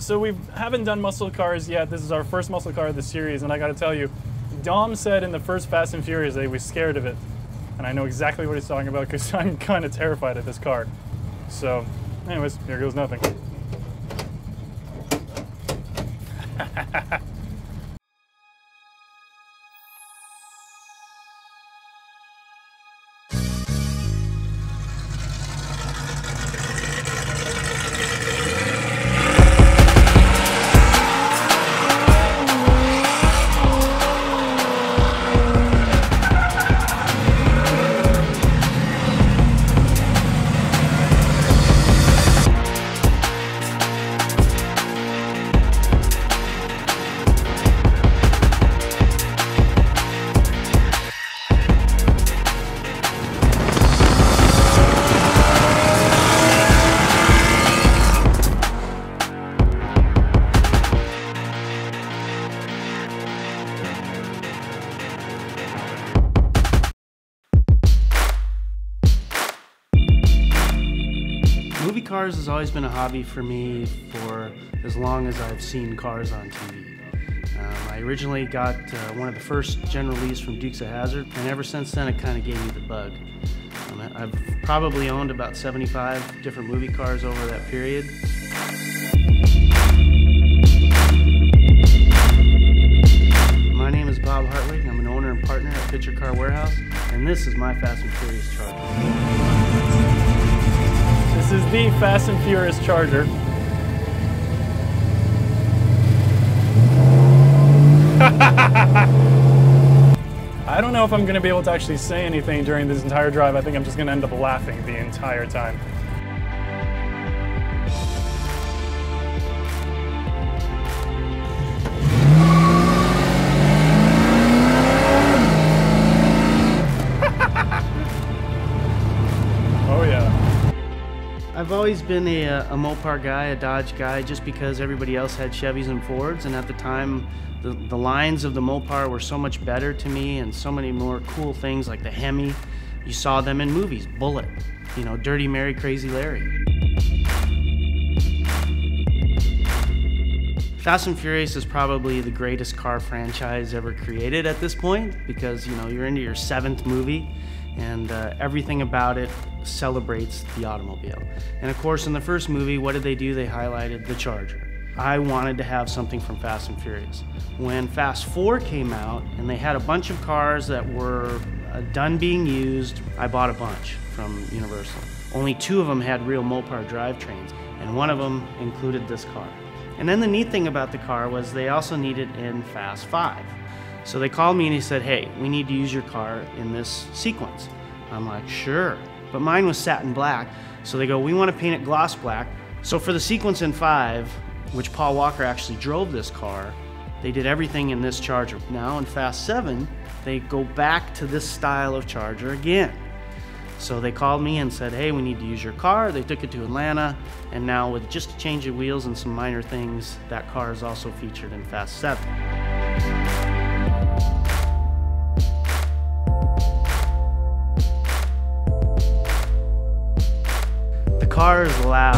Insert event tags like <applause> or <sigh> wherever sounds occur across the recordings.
So we haven't done muscle cars yet. This is our first muscle car of the series, and I got to tell you, Dom said in the first Fast and Furious that he was scared of it, and I know exactly what he's talking about because <laughs> I'm kind of terrified of this car. So, anyways, here goes nothing. <laughs> cars has always been a hobby for me for as long as I've seen cars on TV. Um, I originally got uh, one of the first General Lees from Dukes of Hazzard, and ever since then it kind of gave me the bug. Um, I've probably owned about 75 different movie cars over that period. My name is Bob Hartwig. I'm an owner and partner at Picture Car Warehouse, and this is my Fast and Furious Charger. This is the Fast and Furious Charger. <laughs> I don't know if I'm going to be able to actually say anything during this entire drive. I think I'm just going to end up laughing the entire time. Always been a, a Mopar guy, a Dodge guy, just because everybody else had Chevys and Fords, and at the time, the, the lines of the Mopar were so much better to me, and so many more cool things like the Hemi. You saw them in movies, Bullitt, you know, Dirty Mary, Crazy Larry. Fast and Furious is probably the greatest car franchise ever created at this point because you know you're into your seventh movie, and uh, everything about it celebrates the automobile. And of course, in the first movie, what did they do? They highlighted the Charger. I wanted to have something from Fast and Furious. When Fast 4 came out and they had a bunch of cars that were uh, done being used, I bought a bunch from Universal. Only two of them had real Mopar drivetrains, and one of them included this car. And then the neat thing about the car was they also needed in Fast 5. So they called me and he said, Hey, we need to use your car in this sequence. I'm like, Sure. But mine was satin black. So they go, We want to paint it gloss black. So for the sequence in 5, which Paul Walker actually drove this car, they did everything in this Charger. Now in Fast 7, they go back to this style of Charger again. So they called me and said, hey, we need to use your car. They took it to Atlanta, and now with just a change of wheels and some minor things, that car is also featured in Fast 7. Car is loud.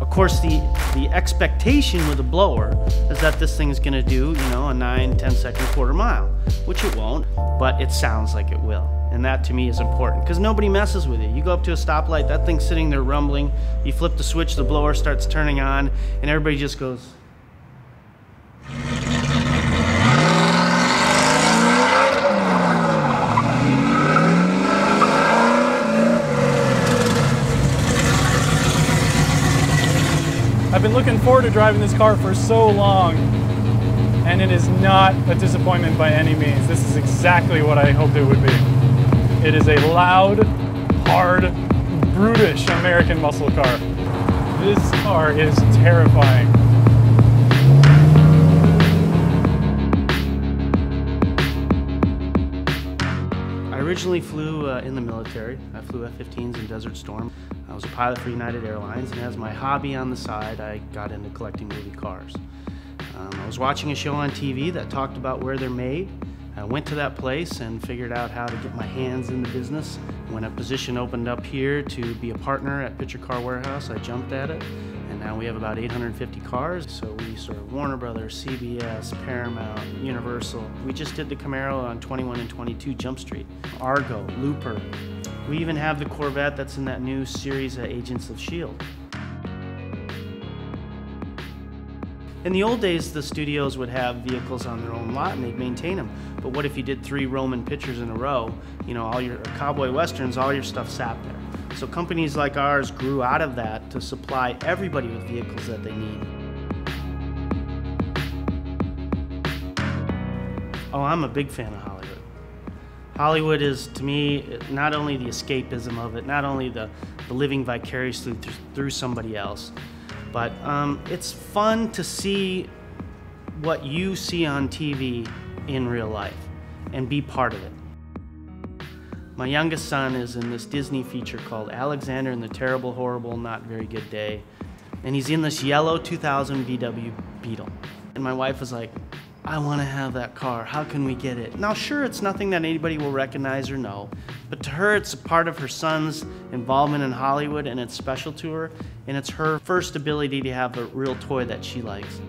Of course, the, the expectation with a blower is that this thing's gonna do, you know, a 9, 10 second quarter mile, which it won't, but it sounds like it will. And that to me is important because nobody messes with it. You go up to a stoplight, that thing's sitting there rumbling, you flip the switch, the blower starts turning on, and everybody just goes, I've been looking forward to driving this car for so long, and it is not a disappointment by any means. This is exactly what I hoped it would be. It is a loud, hard, brutish American muscle car. This car is terrifying. Originally flew uh, in the military. I flew F-15s in Desert Storm. I was a pilot for United Airlines, and as my hobby on the side, I got into collecting movie cars. Um, I was watching a show on TV that talked about where they're made. I went to that place and figured out how to get my hands in the business. When a position opened up here to be a partner at Picture Car Warehouse, I jumped at it. Now we have about 850 cars. So we serve Warner Brothers, CBS, Paramount, Universal. We just did the Camaro on 21 and 22 Jump Street, Argo, Looper. We even have the Corvette that's in that new series of Agents of S.H.I.E.L.D. In the old days, the studios would have vehicles on their own lot and they'd maintain them. But what if you did three Roman pictures in a row? You know, all your cowboy westerns, all your stuff sat there. So companies like ours grew out of that to supply everybody with vehicles that they need. Oh, I'm a big fan of Hollywood. Hollywood is, to me, not only the escapism of it, not only the, the living vicariously through, through somebody else, but um, it's fun to see what you see on TV in real life and be part of it. My youngest son is in this Disney feature called Alexander and the Terrible, Horrible, Not Very Good Day. And he's in this yellow 2000 VW Beetle. And my wife was like, I want to have that car. How can we get it? Now, sure, it's nothing that anybody will recognize or know, but to her, it's a part of her son's involvement in Hollywood and it's special to her, and it's her first ability to have a real toy that she likes.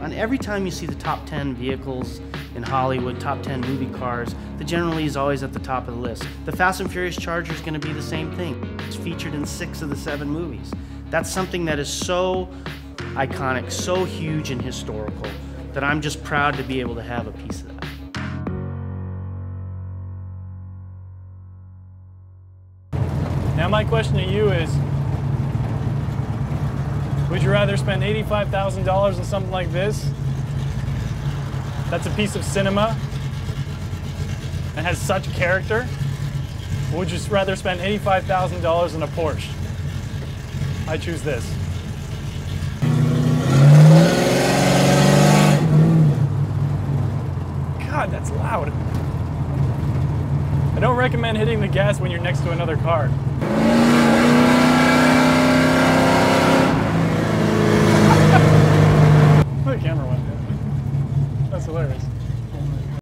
And every time you see the top 10 vehicles in Hollywood, top 10 movie cars, the General Lee is always at the top of the list. The Fast and Furious Charger is going to be the same thing. It's featured in six of the seven movies. That's something that is so iconic, so huge and historical that I'm just proud to be able to have a piece of that. Now my question to you is, would you rather spend $85,000 on something like this? That's a piece of cinema and has such character? Would you rather spend $85,000 on a Porsche? I choose this. God, that's loud. I don't recommend hitting the gas when you're next to another car.